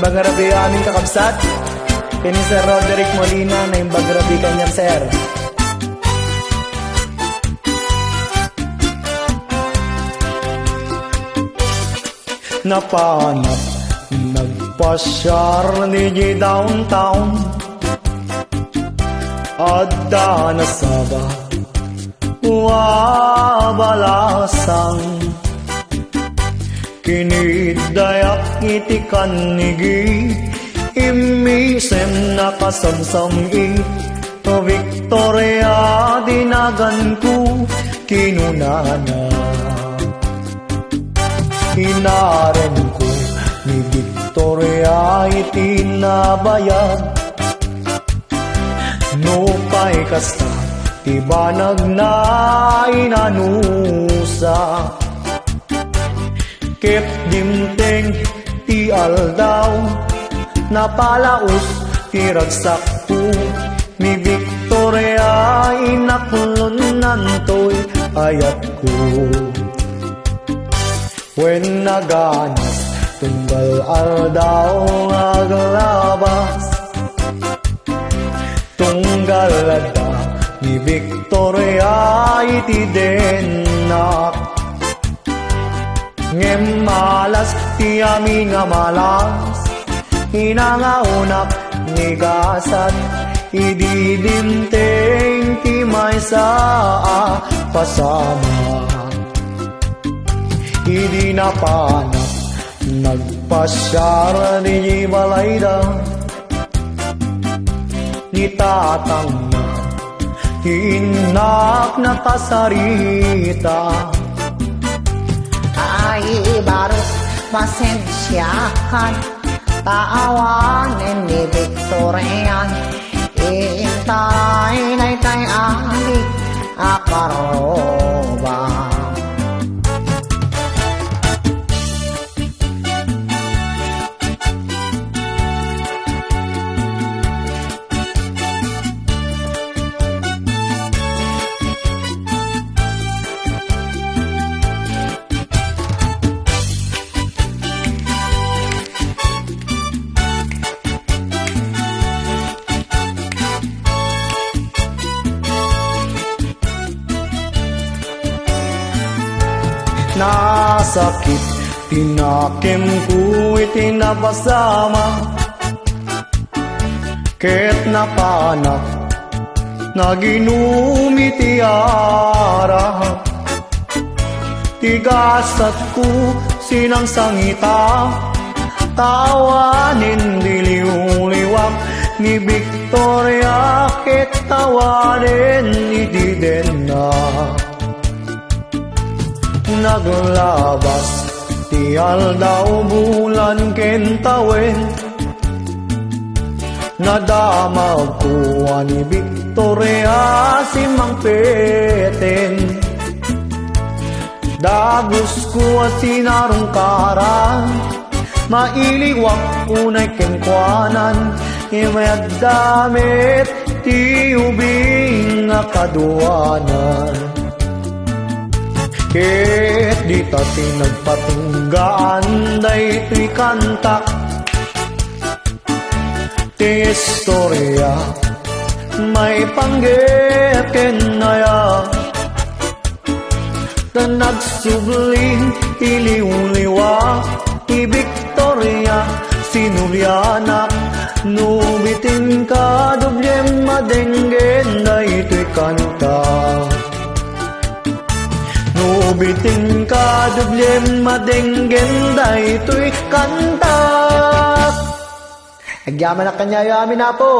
Naimbang rabi aming kakabsat. Kini Sir Roderick Molina, naimbang rabi kanyang sir. Napanap, nagpasyar ni downtown. Adda na saba, wabalasang. Kinidayak itikan nigi, imisem nakasamsam it. To Victoria dinagan ko, kinunana. Hinaren ko ni Victoria itinabayad No pa'y kasta Tibanag na inanusa Kip dimteng ti aldaw Napalaos ti ragsak ko Ni Victoria inakulon nantoy ayat ko. When naganas Tunggal aldaw aglabas Tunggal ada Ni Victoria iti denak Ngem malas ti amin nga malas. Hinangaunak ni gasat Ididimteng ti may saa pasama. Hindi na panak Nagpasyara ni Malayda Ni tatang na Tinak na kasarita barus pasensyahan Paawanin ni Victorian Nasakit. Tinakim ko itinabasama Ket napanak Naginumitiara Tigasat ko sinang sangita. Tawanin diliw-liwak Ni Victoria ket tawanin naglabas Tial daw bulan kentawen Nadamag kuha ni Victoria si Mang Peten. Dagos ko sinarong karan Mailiwak unay kengkwanan Imayad damit ti ubing nga Ket di tati nagpatunggaan day ito'y kanta Ti may panggeten naya Ta nagsubling iliw-liwa Ti Victoria sinulyanak Nubitin ka dublem madenggen day ito'y kanta Nubitin ka dublem madenggen day ito'y kanta Agyaman na kanya yung amin na po.